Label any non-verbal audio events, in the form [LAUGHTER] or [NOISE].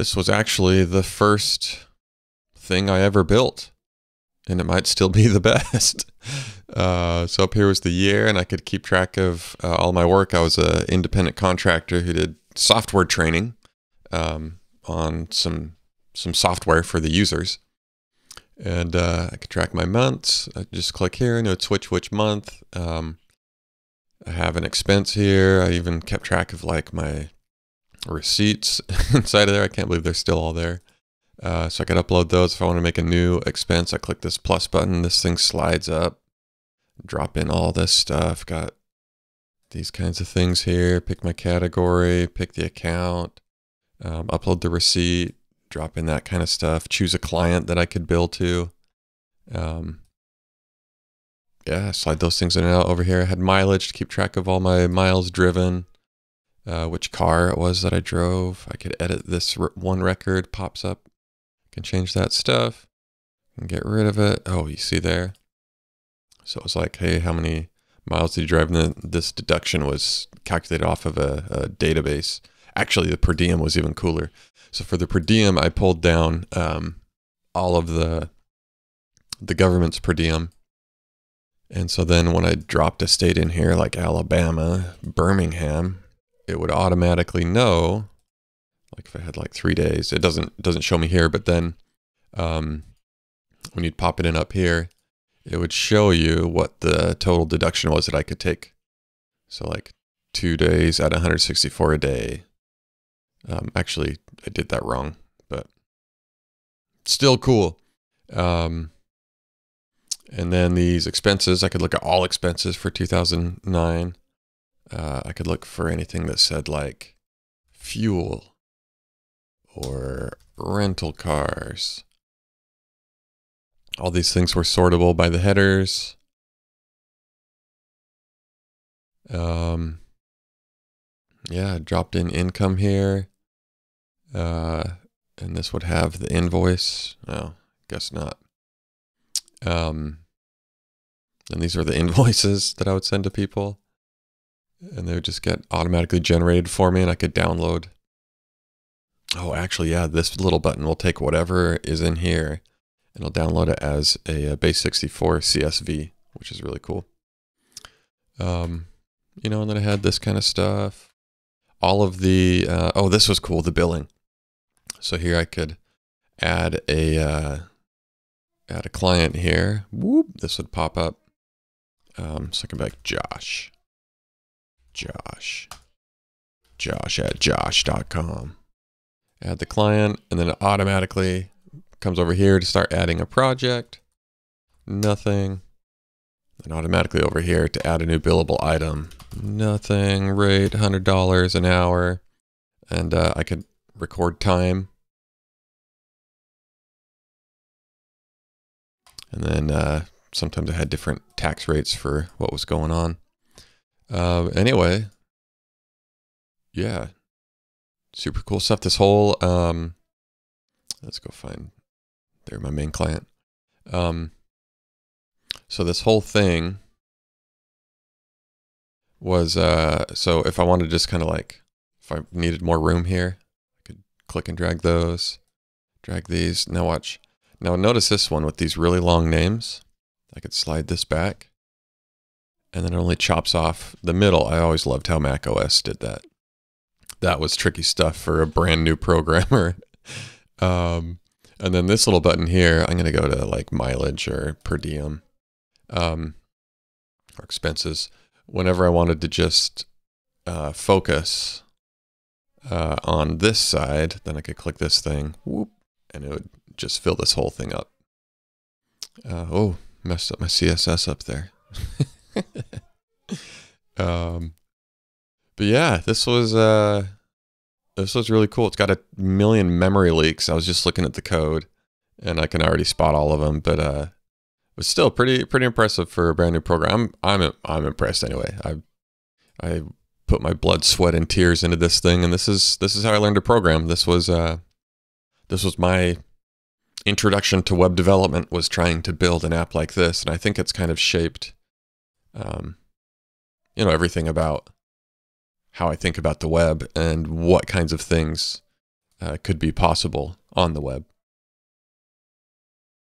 this was actually the first thing I ever built, and it might still be [LAUGHS] the best. Uh, so up here was the year, and I could keep track of uh, all my work. I was an independent contractor who did software training um, on some some software for the users, and uh, I could track my months. I just click here, and it would switch which month. Um, I have an expense here. I even kept track of like my receipts [LAUGHS] inside of there. I can't believe they're still all there. Uh, so I could upload those. If I want to make a new expense, I click this plus button. This thing slides up, drop in all this stuff. Got these kinds of things here. Pick my category, pick the account, um, upload the receipt, drop in that kind of stuff. Choose a client that I could bill to. Um, yeah, slide those things in and out over here. I had mileage to keep track of all my miles driven, uh, which car it was that I drove. I could edit this one record, pops up. Can change that stuff and get rid of it. Oh, you see there. So it was like, hey, how many miles did you drive? And this deduction was calculated off of a, a database. Actually, the per diem was even cooler. So for the per diem, I pulled down um, all of the the government's per diem and so then when I dropped a state in here like Alabama, Birmingham, it would automatically know, like if I had like three days, it doesn't doesn't show me here, but then um, when you'd pop it in up here, it would show you what the total deduction was that I could take. So like two days at 164 a day. Um, actually, I did that wrong, but still cool. Um, and then these expenses, I could look at all expenses for 2009. Uh, I could look for anything that said like fuel or rental cars. All these things were sortable by the headers. Um, yeah, dropped in income here. Uh, and this would have the invoice. No, guess not. Um, and these are the [LAUGHS] invoices that I would send to people. And they would just get automatically generated for me and I could download. Oh, actually, yeah, this little button will take whatever is in here and it'll download it as a, base 64 CSV, which is really cool. Um, you know, and then I had this kind of stuff. All of the, uh, oh, this was cool, the billing. So here I could add a, uh, add a client here. Whoop, this would pop up. Um, so I can be like Josh. Josh. Josh at josh.com. Add the client, and then it automatically comes over here to start adding a project. Nothing. And automatically over here to add a new billable item. Nothing. Rate $100 an hour. And uh, I could record time. And then uh, sometimes I had different tax rates for what was going on. Uh, anyway, yeah, super cool stuff. This whole, um, let's go find there my main client. Um, so this whole thing was uh, so if I wanted to just kind of like if I needed more room here, I could click and drag those, drag these. Now watch. Now notice this one with these really long names. I could slide this back and then it only chops off the middle. I always loved how Mac OS did that. That was tricky stuff for a brand new programmer. [LAUGHS] um, and then this little button here, I'm going to go to like mileage or per diem um, or expenses. Whenever I wanted to just uh, focus uh, on this side, then I could click this thing, whoop, and it would just fill this whole thing up. Uh, oh, messed up my CSS up there. [LAUGHS] um, but yeah, this was uh, this was really cool. It's got a million memory leaks. I was just looking at the code, and I can already spot all of them. But uh, still pretty pretty impressive for a brand new program. I'm I'm I'm impressed anyway. I I put my blood, sweat, and tears into this thing, and this is this is how I learned to program. This was uh, this was my introduction to web development was trying to build an app like this, and I think it's kind of shaped, um, you know, everything about how I think about the web and what kinds of things uh, could be possible on the web.